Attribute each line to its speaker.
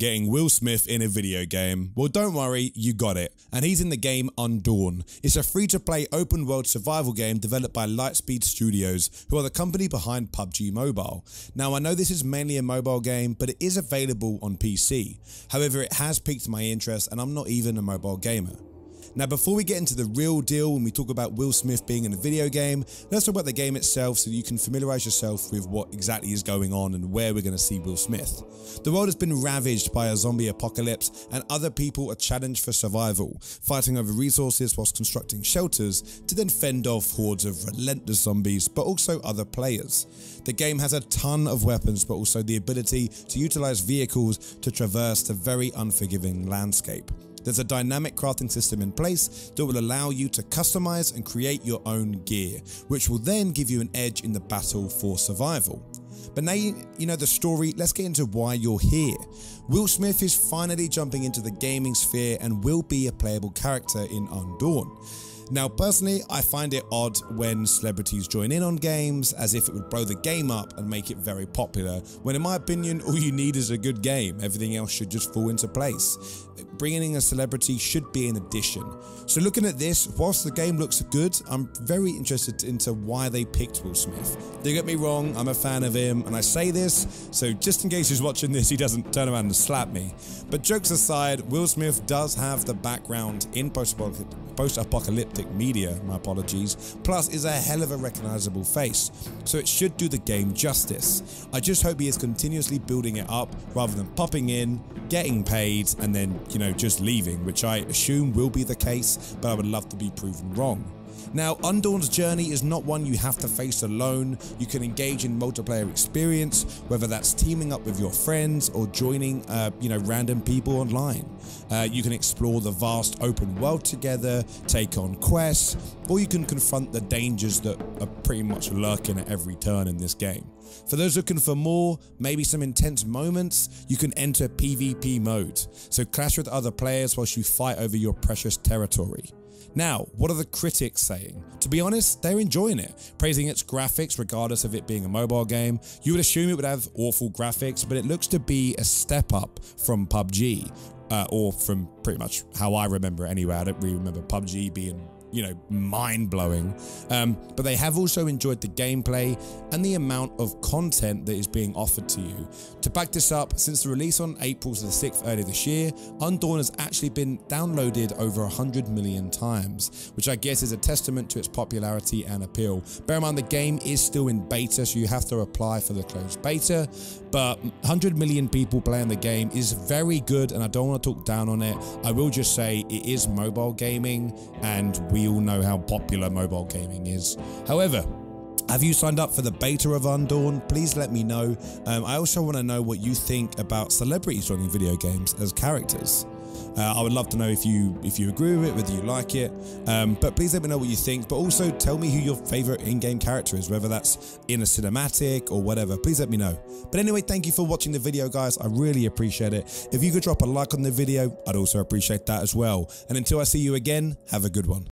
Speaker 1: Getting Will Smith in a video game. Well, don't worry, you got it. And he's in the game Undawn. It's a free to play open world survival game developed by Lightspeed Studios, who are the company behind PUBG Mobile. Now, I know this is mainly a mobile game, but it is available on PC. However, it has piqued my interest, and I'm not even a mobile gamer. Now, before we get into the real deal when we talk about Will Smith being in a video game, let's talk about the game itself so you can familiarize yourself with what exactly is going on and where we're going to see Will Smith. The world has been ravaged by a zombie apocalypse, and other people are challenged for survival, fighting over resources whilst constructing shelters to then fend off hordes of relentless zombies, but also other players. The game has a ton of weapons, but also the ability to utilize vehicles to traverse the very unforgiving landscape. There's a dynamic crafting system in place that will allow you to customize and create your own gear, which will then give you an edge in the battle for survival. But now you, know the story, let's get into why you're here. Will Smith is finally jumping into the gaming sphere and will be a playable character in Undawn. Now, personally, I find it odd when celebrities join in on games as if it would blow the game up and make it very popular, when in my opinion, all you need is a good game. Everything else should just fall into place bringing in a celebrity should be an addition. So looking at this, whilst the game looks good, I'm very interested into why they picked Will Smith. Don't get me wrong, I'm a fan of him, and I say this, so just in case he's watching this, he doesn't turn around and slap me. But jokes aside, Will Smith does have the background in post-apocalyptic media, my apologies, plus is a hell of a recognizable face, so it should do the game justice. I just hope he is continuously building it up rather than popping in, getting paid, and then, you know, just leaving, which I assume will be the case, but I would love to be proven wrong. Now, Undawn's journey is not one you have to face alone. You can engage in multiplayer experience, whether that's teaming up with your friends or joining, uh, you know, random people online. Uh, you can explore the vast open world together, take on quests, or you can confront the dangers that are pretty much lurking at every turn in this game. For those looking for more, maybe some intense moments, you can enter PvP mode, so clash with other players whilst you fight over your precious territory. Now, what are the critics saying? To be honest, they're enjoying it, praising its graphics regardless of it being a mobile game. You would assume it would have awful graphics, but it looks to be a step up from PUBG, uh, or from pretty much how I remember it anyway. I don't really remember PUBG being you know, mind blowing. Um, but they have also enjoyed the gameplay and the amount of content that is being offered to you. To back this up, since the release on April the 6th earlier this year, Undawn has actually been downloaded over 100 million times, which I guess is a testament to its popularity and appeal. Bear in mind, the game is still in beta, so you have to apply for the closed beta, but 100 million people playing the game is very good, and I don't want to talk down on it. I will just say it is mobile gaming, and we all know how popular mobile gaming is. However, have you signed up for the beta of Undawn? Please let me know. Um, I also want to know what you think about celebrities running video games as characters. Uh, I would love to know if you if you agree with it, whether you like it. Um, but please let me know what you think. But also tell me who your favorite in-game character is, whether that's in a cinematic or whatever. Please let me know. But anyway, thank you for watching the video, guys. I really appreciate it. If you could drop a like on the video, I'd also appreciate that as well. And until I see you again, have a good one.